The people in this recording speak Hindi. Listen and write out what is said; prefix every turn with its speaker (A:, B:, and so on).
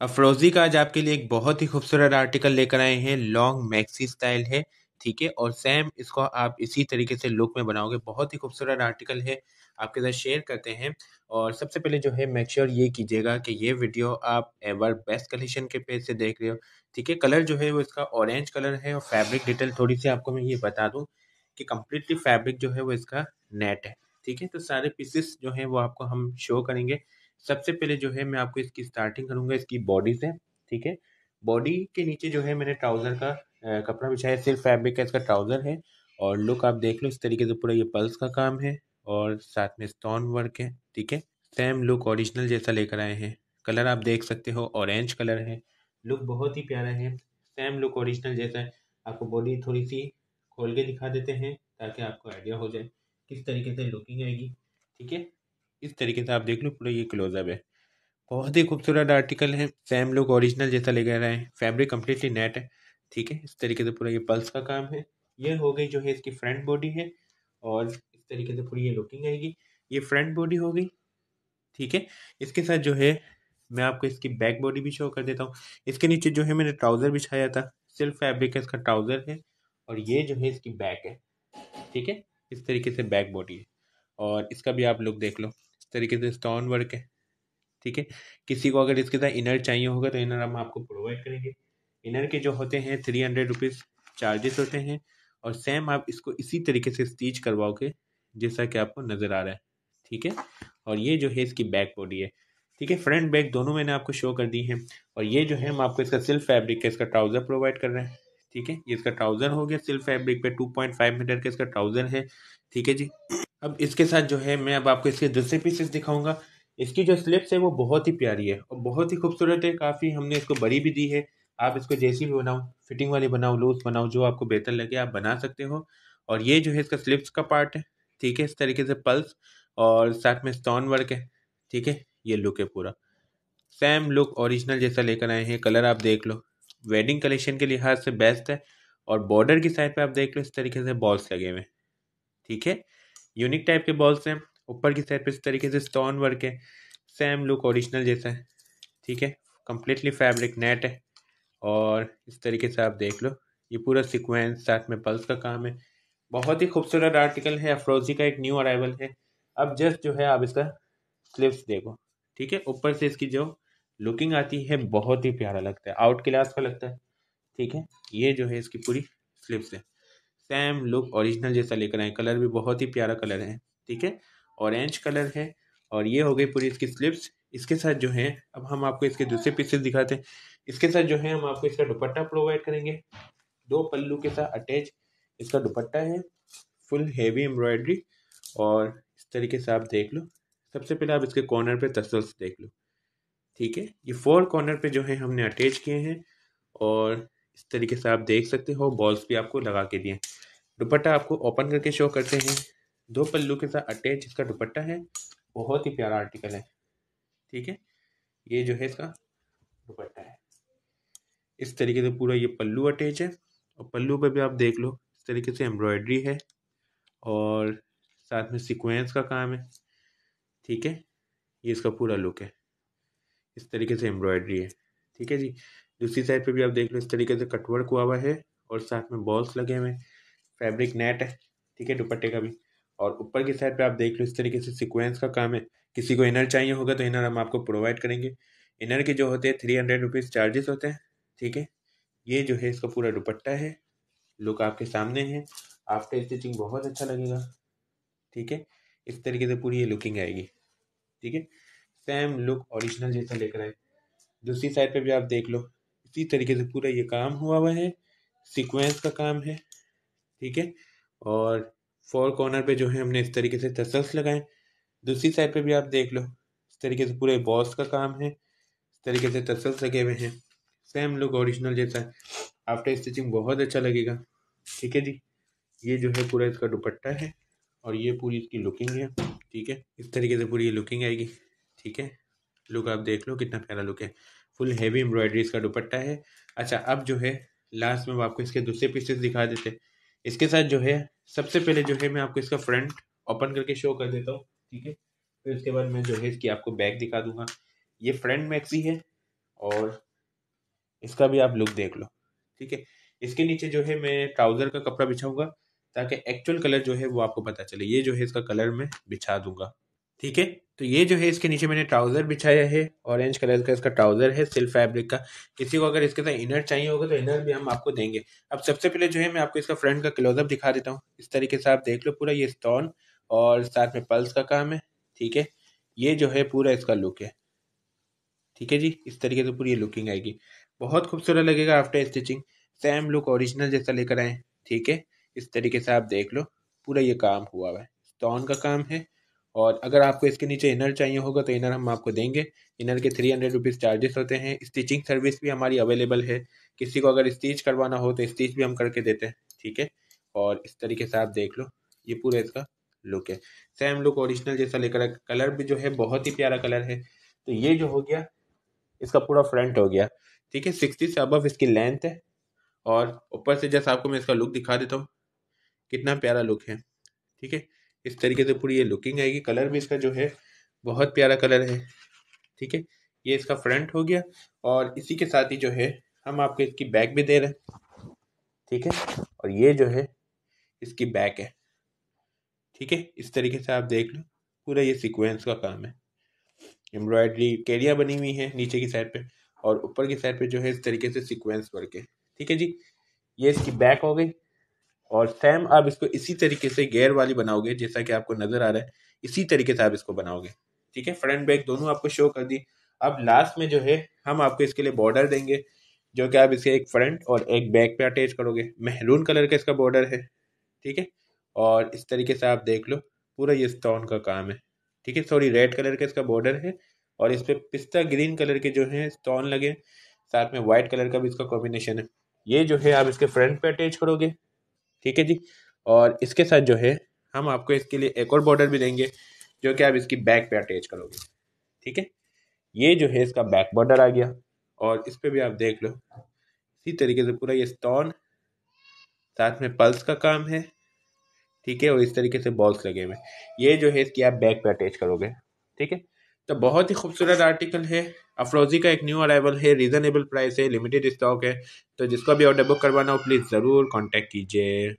A: अफरोज़ी का आज आपके लिए एक बहुत ही खूबसूरत आर्टिकल लेकर आए हैं। लॉन्ग मैक्सी स्टाइल है, ठीक है? और सेम इसको आप इसी तरीके से लुक में बनाओगे। बहुत ही खूबसूरत आर्टिकल है। आपके साथ शेयर करते हैं। और सबसे पहले जो है मेक श्योर ये कीजिएगा कि ये वीडियो आप एवर बेस्ट कलेक्शन के पेज से देख रहे हो, ठीक है? कलर जो है, वो इसका ऑरेंज कलर है और फैब्रिक डिटेल थोड़ी सी आपको मैं ये बता दूँ कि कम्प्लीटली फैब्रिक जो है, वो इसका नेट है, ठीक है? तो सारे पीसेस जो है, वो आपको हम शो करेंगे। सबसे पहले जो है मैं आपको इसकी स्टार्टिंग करूँगा, इसकी बॉडी से, ठीक है? बॉडी के नीचे जो है मैंने ट्राउज़र का कपड़ा बिछाया सिर्फ़ फैब्रिक का इसका ट्राउज़र है। और लुक आप देख लो, इस तरीके से पूरा ये पल्स का काम है और साथ में स्टोन वर्क है, ठीक है? सेम लुक ओरिजिनल जैसा लेकर आए हैं। कलर आप देख सकते हो ऑरेंज कलर है। लुक बहुत ही प्यारा है। सेम लुक ओरिजिनल जैसा है। आपको बॉडी थोड़ी सी खोल के दिखा देते हैं ताकि आपको आइडिया हो जाए किस तरीके से लुकिंग आएगी, ठीक है? इस तरीके से आप देख लो, पूरा ये क्लोजअप है। बहुत ही खूबसूरत आर्टिकल है। सेम लुक ओरिजिनल जैसा लेकर रहे हैं। फैब्रिक कम्प्लीटली नेट है। ठीक है? इस तरीके से पूरा ये पल्स का काम है। ये हो गई जो है इसकी फ्रंट बॉडी है और इस तरीके से पूरी ये लुकिंग आएगी। ये फ्रंट बॉडी हो गई। ठीक है? इसके साथ जो है, मैं आपको इसकी बैक बॉडी भी शो कर देता हूँ। इसके नीचे जो है मैंने ट्राउज़र बिछाया था। सिर्फ़ फैब्रिक है, इसका ट्राउज़र है और ये जो है इसकी बैक है। ठीक है? इस तरीके से बैक बॉडी है। और इसका भी आप लुक देख लो। तरीके से स्टोन वर्क है, ठीक है? किसी को अगर इसके साथ इनर चाहिए होगा तो इनर हम आपको प्रोवाइड करेंगे। इनर के जो होते हैं थ्री हंड्रेड रुपीज़ चार्जेस होते हैं और सेम आप इसको इसी तरीके से स्टीच करवाओगे, जैसा कि आपको नज़र आ रहा है, ठीक है? और ये जो है इसकी बैक बॉडी है, ठीक है? फ्रंट बैक दोनों मैंने आपको शो कर दी है और ये जो है हम आपको इसका सिल्क फैब्रिक का इसका ट्राउज़र प्रोवाइड कर रहे हैं, ठीक है? ये इसका ट्राउज़र हो गया सिल्क फैब्रिक पे 2.5 मीटर का इसका ट्राउज़र है ठीक है जी। अब इसके साथ जो है, मैं अब आपको इसके दूसरे पीसेस दिखाऊँगा। इसकी जो स्लिप्स है, वो बहुत ही प्यारी है और बहुत ही खूबसूरत है। काफ़ी हमने इसको बड़ी भी दी है। आप इसको जैसी भी बनाओ फिटिंग वाली बनाओ लूज बनाओ, जो आपको बेहतर लगे, आप बना सकते हो। और ये जो है, इसका स्लिप्स का पार्ट है, ठीक है? इस तरीके से पल्स और साथ में स्टोन वर्क है, ठीक है? ये लुक है पूरा। सेम लुक ओरिजिनल जैसा लेकर आए हैं। कलर आप देख लो। वेडिंग कलेक्शन के लिहाज से बेस्ट है और बॉर्डर की साइड पे आप देख लो, इस तरीके से बॉल्स लगे हुए ठीक है? यूनिक टाइप के बॉल्स हैं, ऊपर की साइड पे इस तरीके से स्टोन वर्क है सेम लुक ओरिजिनल जैसा है, ठीक है? कम्प्लीटली फैब्रिक नेट है, और इस तरीके से आप देख लो, ये पूरा सिक्वेंस साथ में पल्स का काम है। बहुत ही खूबसूरत आर्टिकल है अफरोजी का एक न्यू अराइवल है। अब जस्ट जो है, आप इसका स्लिप्स देखो, ठीक है? ऊपर से इसकी जो लुकिंग आती है, बहुत ही प्यारा लगता है आउट क्लास का लगता है, ठीक है? ये जो है इसकी पूरी स्लिप्स है। सेम लुक ओरिजिनल जैसा लेकर आए। कलर भी बहुत ही प्यारा कलर है, ठीक है? ऑरेंज कलर है और ये हो गई पूरी इसकी स्लिप्स इसके साथ जो है, अब हम आपको इसके दूसरे पीसेस दिखाते हैं। इसके साथ जो है, हम आपको इसका दुपट्टा प्रोवाइड करेंगे। दो पल्लू के साथ अटैच इसका दुपट्टा है फुल हेवी एम्ब्रॉयडरी और इस तरीके से आप देख लो। सबसे पहले आप इसके कॉर्नर पे तसल्स देख लो, ठीक है? ये फोर कॉर्नर पे जो है, हमने अटैच किए हैं और इस तरीके से आप देख सकते हो बॉल्स भी आपको लगा के दिए। दुपट्टा आपको ओपन करके शो करते हैं। दो पल्लू के साथ अटैच इसका दुपट्टा है। बहुत ही प्यारा आर्टिकल है। ठीक है? ये जो है इसका दुपट्टा है। इस तरीके से पूरा ये पल्लू अटैच है। और पल्लू पर भी आप देख लो, इस तरीके से एम्ब्रॉयडरी है। और साथ में सीक्वेंस का काम है। ठीक है? ये इसका पूरा लुक है। इस तरीके से एम्ब्रॉयडरी है। ठीक है जी? दूसरी साइड पे भी आप देख लो, इस तरीके से कटवर्क हुआ हुआ है और साथ में बॉल्स लगे हुए हैं। फैब्रिक नेट है, ठीक है, दुपट्टे का भी। और ऊपर की साइड पे आप देख लो, इस तरीके से सिक्वेंस का काम है। किसी को इनर चाहिए होगा तो इनर हम आपको प्रोवाइड करेंगे। इनर के जो होते हैं थ्री हंड्रेड रुपीज़ चार्जेस होते हैं, ठीक है? ये जो है, इसका पूरा दुपट्टा है। लुक आपके सामने है। आफ्टर स्टिचिंग बहुत अच्छा लगेगा, ठीक है? इस तरीके से पूरी ये लुकिंग आएगी, ठीक है? सेम लुक ओरिजिनल जैसा लेकर आए दूसरी साइड पे भी आप देख लो इसी तरीके से पूरा ये काम हुआ हुआ है। सीक्वेंस का काम है, ठीक है? और फोर कॉर्नर पे जो है हमने इस तरीके से तसल्स लगाए। दूसरी साइड पे भी आप देख लो, इस तरीके से पूरे बॉस का काम है। इस तरीके से तसल्स लगे हुए हैं। सेम लुक ओरिजिनल जैसा है। आफ्टर स्टिचिंग बहुत अच्छा लगेगा, ठीक है जी? ये जो है पूरा इसका दुपट्टा है और ये पूरी इसकी लुकिंग है, ठीक है? इस तरीके से पूरी ये लुकिंग आएगी, ठीक है? लुक आप देख लो, कितना प्यारा लुक है। फुल हैवी एम्ब्रॉयडरी इसका दुपट्टा है। अच्छा अब जो है, लास्ट में आपको इसके दूसरे पीसेस दिखा देते इसके साथ जो है, सबसे पहले जो है, मैं आपको इसका फ्रंट ओपन करके शो कर देता हूँ, ठीक है? फिर उसके बाद मैं जो है, इसकी आपको बैक दिखा दूँगा। ये फ्रंट मैक्सी है और इसका भी आप लुक देख लो, ठीक है? इसके नीचे जो है, मैं ट्राउज़र का कपड़ा बिछाऊँगा ताकि एक्चुअल कलर जो है, वो आपको पता चले। ये जो है, इसका कलर मैं बिछा दूँगा। ठीक है? तो ये जो है, इसके नीचे मैंने ट्राउज़र बिछाया है ऑरेंज कलर का इसका ट्राउज़र है सिल्क फैब्रिक का। किसी को अगर इसके साथ इनर चाहिए होगा तो इनर भी हम आपको देंगे। अब सबसे पहले जो है, मैं आपको इसका फ्रंट का क्लोजअप दिखा देता हूँ। इस तरीके से आप देख लो पूरा ये स्टोन और साथ में पल्स का काम है, ठीक है? ये जो है, पूरा इसका लुक है। ठीक है जी? इस तरीके से पूरी लुकिंग आएगी। बहुत खूबसूरत लगेगा after stitching same look original जैसा लेकर आए, ठीक है? इस तरीके से आप देख लो, पूरा ये काम हुआ हुआ है। स्टोन का काम है और अगर आपको इसके नीचे इनर चाहिए होगा तो इनर हम आपको देंगे। इनर के थ्री हंड्रेड रुपीज़ चार्जेस होते हैं। स्टिचिंग सर्विस भी हमारी अवेलेबल है। किसी को अगर स्टिच करवाना हो तो स्टिच भी हम करके देते हैं, ठीक है? और इस तरीके से आप देख लो, ये पूरा इसका लुक है। सेम लुक ओरिजिनल जैसा लेकर कलर भी जो है, बहुत ही प्यारा कलर है। तो ये जो हो गया, इसका पूरा फ्रंट हो गया, ठीक है? सिक्सटी से अबव इसकी लेंथ है। और ऊपर से जैसा आपको मैं इसका लुक दिखा देता हूँ, कितना प्यारा लुक है, ठीक है? इस तरीके से पूरी ये लुकिंग आएगी। कलर भी इसका जो है, बहुत प्यारा कलर है। ठीक है? ये इसका फ्रंट हो गया और इसी के साथ ही जो है, हम आपको इसकी बैक भी दे रहे हैं। ठीक है? और ये जो है, इसकी बैक है। ठीक है? इस तरीके से आप देख लो। पूरा ये सीक्वेंस का काम है। एम्ब्रॉयडरी केरिया बनी हुई है नीचे की साइड पे और ऊपर की साइड पे जो है, इस तरीके से सीक्वेंस वर्क है ठीक है जी? ये इसकी बैक हो गई। और सेम आप इसको इसी तरीके से गेयर वाली बनाओगे, जैसा कि आपको नज़र आ रहा है, इसी तरीके से आप इसको बनाओगे। ठीक है? फ्रंट बैक दोनों आपको शो कर दी। अब लास्ट में जो है, हम आपको इसके लिए बॉर्डर देंगे, जो कि आप इसके एक फ्रंट और एक बैक पे अटैच करोगे। मेहरून कलर का इसका बॉर्डर है। ठीक है? और इस तरीके से आप देख लो, पूरा ये स्टोन का काम है। ठीक है? सॉरी रेड कलर का इसका बॉर्डर है। और इस पर पिस्ता ग्रीन कलर के जो है स्टोन लगे। साथ में व्हाइट कलर का भी इसका कॉम्बिनेशन है। ये जो है, आप इसके फ्रंट पे अटैच करोगे। ठीक है जी? और इसके साथ जो है, हम आपको इसके लिए एक और बॉर्डर भी देंगे, जो कि आप इसकी बैक पे अटैच करोगे। ठीक है? ये जो है इसका बैक बॉर्डर आ गया, और इस पर भी आप देख लो। इसी तरीके से पूरा ये स्टोन साथ में पल्स का काम है। ठीक है? और इस तरीके से बॉल्स लगे हुए ये जो है इसकी आप बैक पे अटैच करोगे। ठीक है? तो बहुत ही खूबसूरत आर्टिकल है। अफरोज़ी का एक न्यू अराइवल है रीज़नेबल प्राइस है लिमिटेड स्टॉक है। तो जिसको भी ऑर्डर बुक करवाना हो प्लीज़ ज़रूर कॉन्टैक्ट कीजिए।